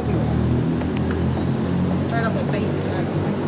everywhere. Right off a basic.